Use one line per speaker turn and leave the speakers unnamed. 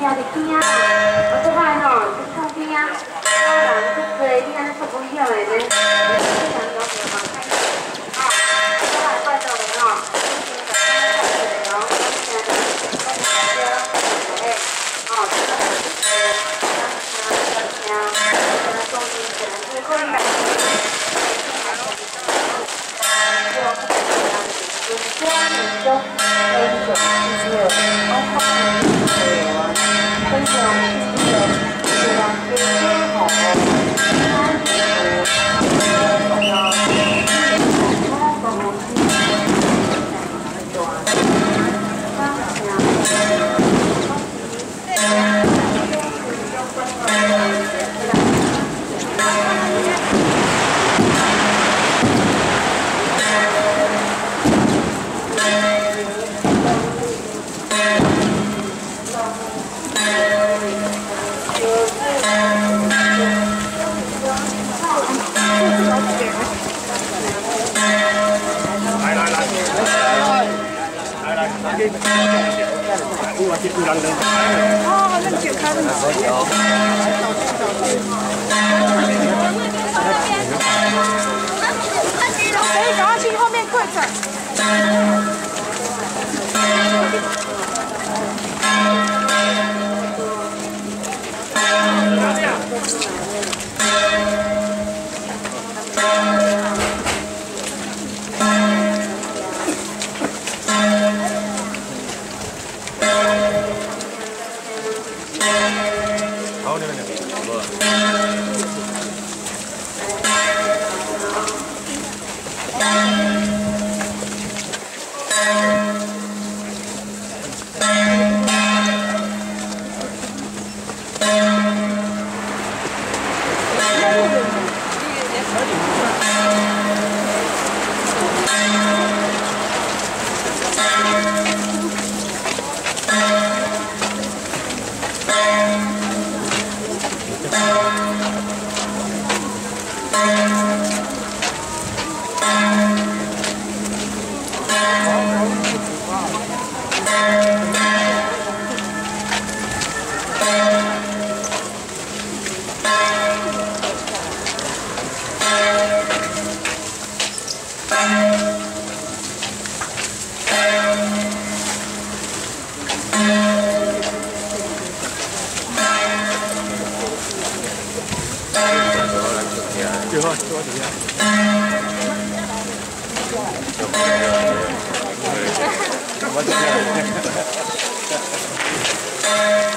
家的边啊，我这摆吼，去靠边啊，人去坐，你安尼做不晓的呢，非常有名嘛，开始，啊，这摆拜到的吼，哦，现在在这里，大家哎，哦，这个是呃，大家大家，大家终于可能是过来。家庭中分享喜悦，安
来来来，来来，大家有啊，有人人。
哦，那解开了。哎，赶快去后面跪着。
好，那边的。最后，最后怎 You're hot, you're hot, yeah.